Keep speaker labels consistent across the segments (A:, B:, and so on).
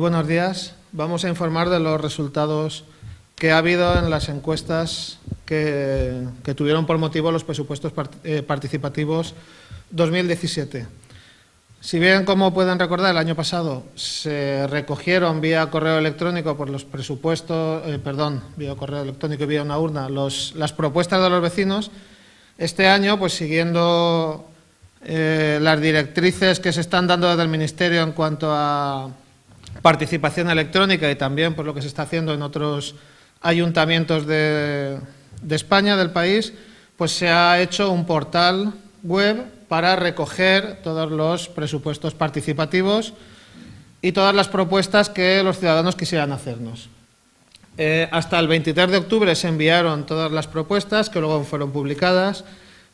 A: Buenos días. Vamos a informar de los resultados que ha habido en las encuestas que, tuvieron por motivo los presupuestos eh, participativos 2017. Si bien, como pueden recordar, el año pasado se recogieron vía correo electrónico por los presupuestos, eh, perdón, vía correo electrónico y vía una urna, las propuestas de los vecinos, este año, pues siguiendo eh, las directrices que se están dando desde el Ministerio en cuanto a participación electrónica y también por lo que se está haciendo en otros ayuntamientos de, España, del país, pues se ha hecho un portal web para recoger todos los presupuestos participativos y todas las propuestas que los ciudadanos quisieran hacernos. Eh, hasta el 23 de octubre se enviaron todas las propuestas que luego fueron publicadas.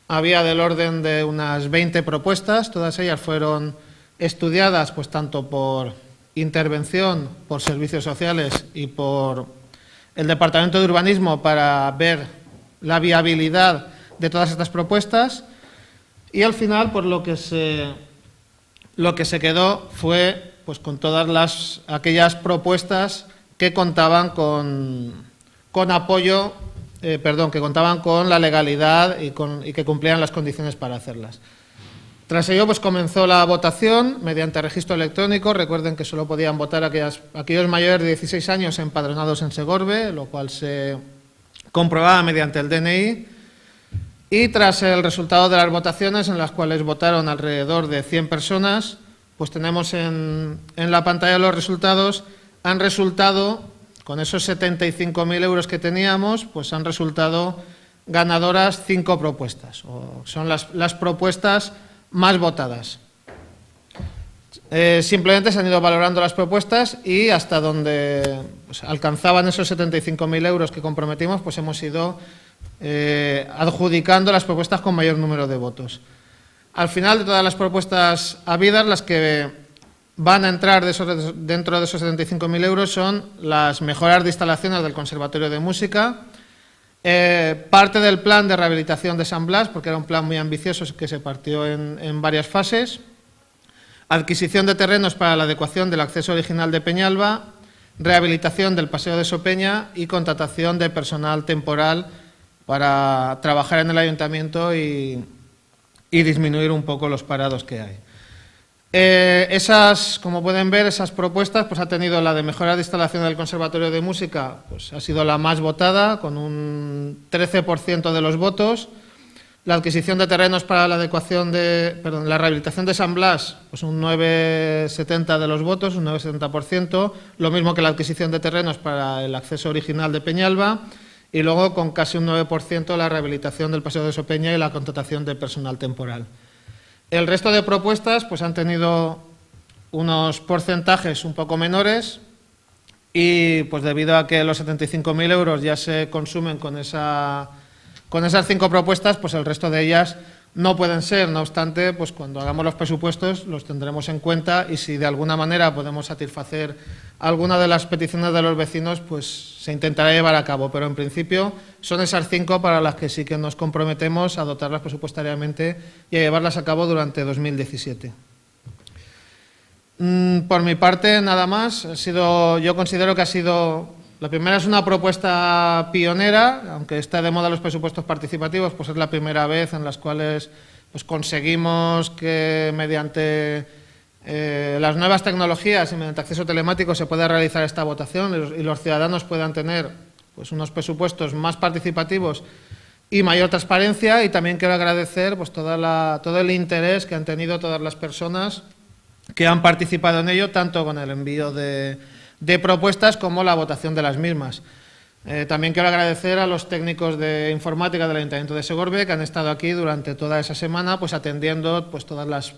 A: Había del orden de unas 20 propuestas, todas ellas fueron estudiadas pues tanto por intervención por servicios sociales y por el Departamento de Urbanismo para ver la viabilidad de todas estas propuestas y al final por lo que se lo que se quedó fue pues con todas las aquellas propuestas que contaban con, con apoyo eh, perdón que contaban con la legalidad y, con, y que cumplían las condiciones para hacerlas. Tras ello, pues comenzó la votación mediante registro electrónico. Recuerden que solo podían votar aquellos mayores de 16 años empadronados en Segorbe, lo cual se comprobaba mediante el DNI. Y tras el resultado de las votaciones, en las cuales votaron alrededor de 100 personas, pues tenemos en, la pantalla los resultados. Han resultado, con esos 75.000 euros que teníamos, pues han resultado ganadoras cinco propuestas. Son las propuestas más votadas. Eh, simplemente se han ido valorando las propuestas y hasta donde pues, alcanzaban esos 75.000 euros que comprometimos, pues hemos ido eh, adjudicando las propuestas con mayor número de votos. Al final de todas las propuestas habidas, las que van a entrar dentro de esos 75.000 euros son las mejoras de instalaciones del Conservatorio de Música, eh, parte del plan de rehabilitación de San Blas, porque era un plan muy ambicioso que se partió en, varias fases. Adquisición de terrenos para la adecuación del acceso original de Peñalba, rehabilitación del Paseo de Sopeña y contratación de personal temporal para trabajar en el ayuntamiento y disminuir un poco los parados que hay. Eh, esas, como pueden ver, esas propuestas, pues ha tenido la de mejora de instalación del Conservatorio de Música, pues ha sido la más votada, con un 13% de los votos. La adquisición de terrenos para la adecuación de, perdón, la rehabilitación de San Blas, pues un 9,70 de los votos, un 9,70%, lo mismo que la adquisición de terrenos para el acceso original de Peñalba, y luego con casi un 9% la rehabilitación del Paseo de Sopeña y la contratación de personal temporal. El resto de propuestas pues, han tenido unos porcentajes un poco menores y pues debido a que los 75.000 euros ya se consumen con, esa, con esas cinco propuestas, pues el resto de ellas no pueden ser. No obstante, pues cuando hagamos los presupuestos los tendremos en cuenta y si de alguna manera podemos satisfacer alguna de las peticiones de los vecinos, pues se intentará llevar a cabo. Pero en principio son esas cinco para las que sí que nos comprometemos a dotarlas presupuestariamente y a llevarlas a cabo durante 2017. Mm, por mi parte, nada más. Ha sido, yo considero que ha sido la primera es una propuesta pionera, aunque está de moda los presupuestos participativos, pues es la primera vez en las cuales pues conseguimos que mediante eh, las nuevas tecnologías y mediante acceso telemático se pueda realizar esta votación y los, ciudadanos puedan tener pues, unos presupuestos más participativos y mayor transparencia. Y también quiero agradecer pues, todo el interés que han tenido todas las personas que han participado en ello, tanto con el envío de de propuestas como la votación de las mismas. Eh, también quiero agradecer a los técnicos de informática del Ayuntamiento de Segorbe que han estado aquí durante toda esa semana pues, atendiendo pues, todas las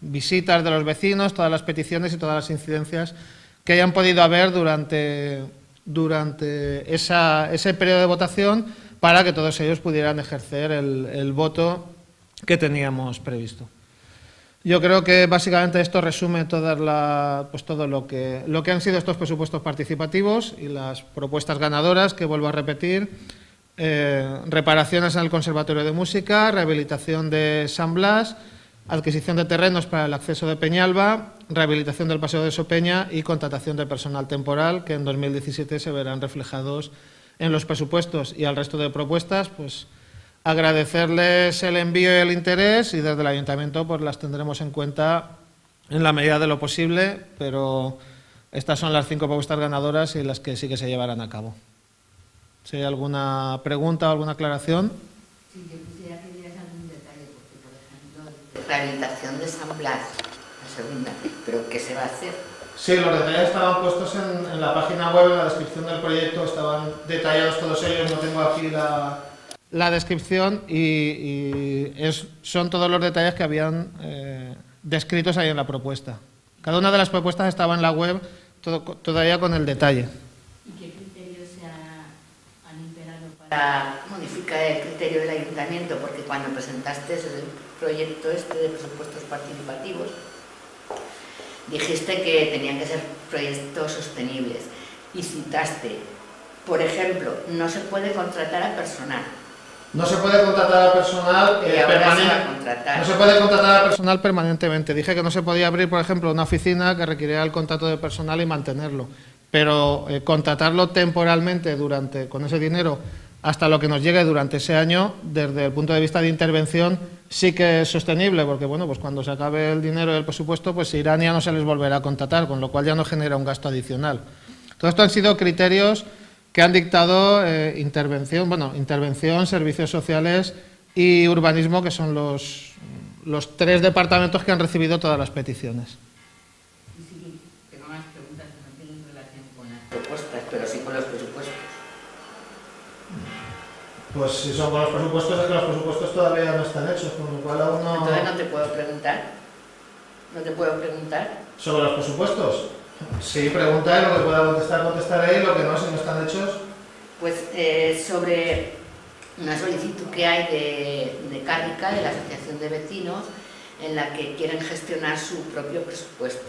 A: visitas de los vecinos, todas las peticiones y todas las incidencias que hayan podido haber durante, durante ese periodo de votación para que todos ellos pudieran ejercer el voto que teníamos previsto. Yo creo que básicamente esto resume pues todo lo que, lo que han sido estos presupuestos participativos y las propuestas ganadoras, que vuelvo a repetir, eh, reparaciones en el Conservatorio de Música, rehabilitación de San Blas, adquisición de terrenos para el acceso de Peñalba, rehabilitación del Paseo de Sopeña y contratación de personal temporal, que en 2017 se verán reflejados en los presupuestos. Y al resto de propuestas, pues agradecerles el envío y el interés y desde el Ayuntamiento pues las tendremos en cuenta en la medida de lo posible, pero estas son las cinco propuestas ganadoras y las que sí que se llevarán a cabo. Si hay alguna pregunta o alguna aclaración.
B: Sí, yo quisiera que dieras algún detalle, porque por ejemplo, rehabilitación de San Blas, la segunda, pero ¿qué se va a hacer?
A: Sí, los detalles estaban puestos en, en la página web, en la descripción del proyecto, estaban detallados todos ellos, no tengo aquí la, la descripción y, y es, son todos los detalles que habían eh, descritos ahí en la propuesta. Cada una de las propuestas estaba en la web todo, todavía con el detalle.
B: ¿Y qué criterios se ha- han imperado para modificar el criterio del ayuntamiento? Porque cuando presentaste el proyecto este de presupuestos participativos, dijiste que tenían que ser proyectos sostenibles y citaste, por ejemplo, no se puede contratar a personal.
A: No se puede contratar a personal eh,
B: a
A: permanente.
B: contratar.
A: No se puede contratar a personal permanentemente. Dije que no se podía abrir, por ejemplo, una oficina que requiriera el contrato de personal y mantenerlo. Pero eh, contratarlo temporalmente durante, con ese dinero hasta lo que nos llegue durante ese año, desde el punto de vista de intervención, sí que es sostenible, porque bueno, pues cuando se acabe el dinero del presupuesto, pues irán ya no se les volverá a contratar, con lo cual ya no genera un gasto adicional. Todo esto han sido criterios que han dictado eh, intervención, bueno, intervención, servicios sociales y urbanismo, que son los, los tres departamentos que han recibido todas las peticiones.
B: Y sí, tengo más preguntas que no tienen relación con las propuestas, pero sí con los presupuestos.
A: Pues si son con los presupuestos, es que los presupuestos todavía no están hechos, con lo cual aún no...
B: Entonces no te puedo preguntar. No te puedo preguntar.
A: ¿Sobre los presupuestos? Sí, pregunta lo que pueda contestar, contestaré lo que no, si no están hechos...
B: Pues eh, sobre una solicitud que hay de, de de la Asociación de Vecinos, en la que quieren gestionar su propio presupuesto.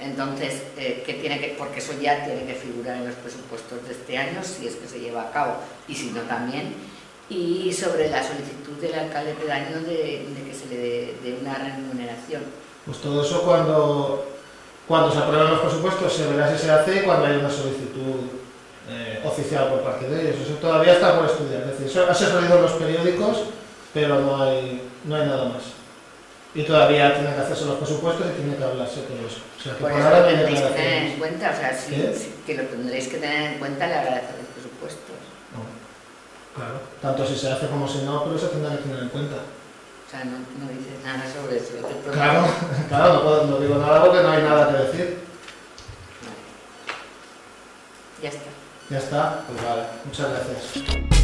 B: Entonces, eh, ¿qué tiene que, porque eso ya tiene que figurar en los presupuestos de este año, si es que se lleva a cabo, y si no también. Y sobre la solicitud del alcalde pedaño de, de que se le dé una remuneración.
A: Pues todo eso cuando, cuando se aprueben los presupuestos se verá si se hace cuando hay una solicitud eh, oficial por parte de ellos. Eso todavía está por estudiar. Es decir, eso ha salido en los periódicos, pero no hay, no hay nada más. Y todavía tienen que hacerse los presupuestos y tiene que hablarse todo eso. O sea, que
B: Por eso
A: ahora
B: lo tendréis que tener en cuenta, o sea, sí, que lo tendréis que tener en cuenta a la hora de hacer los presupuestos.
A: No. Claro. Tanto si se hace como si no, pero eso tendrá que tener en cuenta.
B: O sea, no, no dices nada sobre eso.
A: Claro, claro, no, puedo- no digo nada porque no hay nada que decir.
B: Vale. Ya está.
A: Ya está, pues vale, muchas gracias.